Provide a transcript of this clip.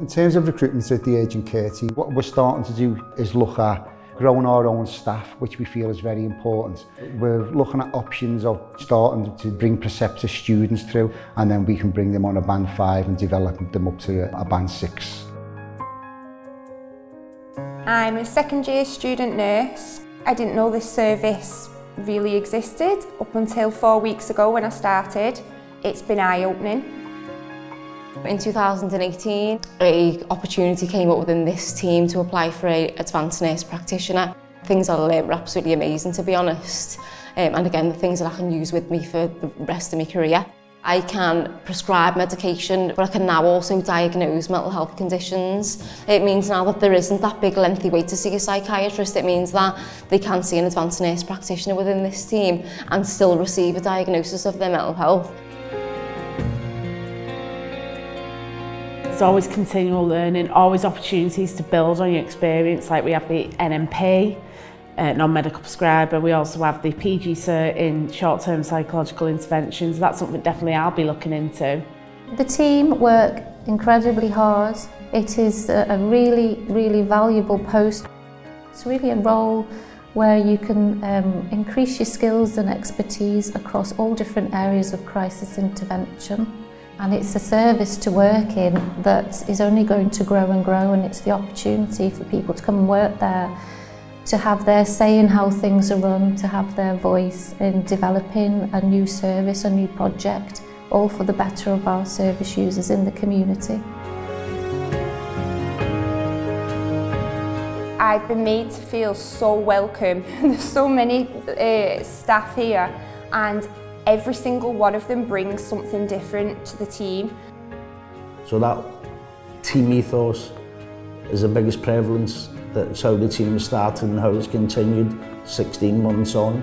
In terms of recruitment at the agent Curti, what we're starting to do is look at growing our own staff, which we feel is very important. We're looking at options of starting to bring preceptor students through, and then we can bring them on a band five and develop them up to a, a band six. I'm a second year student nurse. I didn't know this service really existed up until four weeks ago when I started. It's been eye-opening. In 2018, a opportunity came up within this team to apply for a advanced nurse practitioner. Things are were absolutely amazing, to be honest. Um, and again, the things that I can use with me for the rest of my career. I can prescribe medication, but I can now also diagnose mental health conditions. It means now that there isn't that big lengthy wait to see a psychiatrist. It means that they can see an advanced nurse practitioner within this team and still receive a diagnosis of their mental health. It's always continual learning, always opportunities to build on your experience. Like we have the NMP, uh, non-medical prescriber. We also have the PG cert in short-term psychological interventions. That's something definitely I'll be looking into. The team work incredibly hard. It is a really, really valuable post. It's really a role where you can um, increase your skills and expertise across all different areas of crisis intervention. And it's a service to work in that is only going to grow and grow and it's the opportunity for people to come and work there, to have their say in how things are run, to have their voice in developing a new service, a new project, all for the better of our service users in the community. I've been made to feel so welcome. There's so many uh, staff here and every single one of them brings something different to the team. So that team ethos is the biggest prevalence that's how the team started and how it's continued 16 months on.